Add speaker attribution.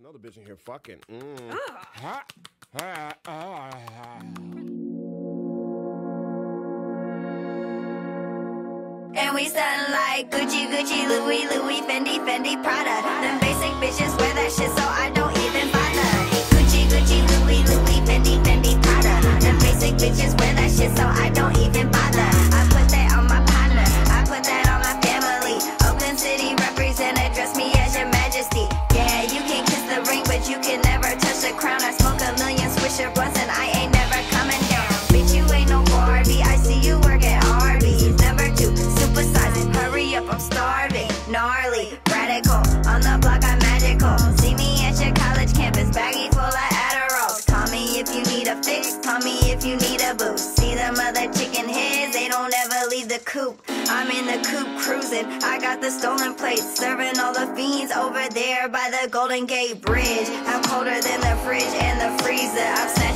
Speaker 1: another bitch in here fucking. Mm. Ha, ha, ah, ha.
Speaker 2: And we stun like Gucci, Gucci, Louis, Louis, Fendi, Fendi, Prada. Them basic bitches wear that shit, so I don't even bother. Gucci, Gucci, Louis, Louis, Fendi, Fendi, Prada. Them basic bitches wear that shit, so I don't even bother. The crown. I smoke a million swisher blunts, and I ain't never coming down. Bitch, you ain't no Barbie. I see you work at Arby's. Number two, supersize it. Hurry up, I'm starving. Gnarly, radical. On the block, I'm magical. See me at your college campus, baggy full of Adderalls. Call me if you need a fix. Call me if you need a boost. See them other chicken heads, they don't ever leave the coop. I'm in the coop cruising. I got the stolen plates, serving all the fiends over there by the Golden Gate Bridge. I'm colder than the fridge and the freezer. I'm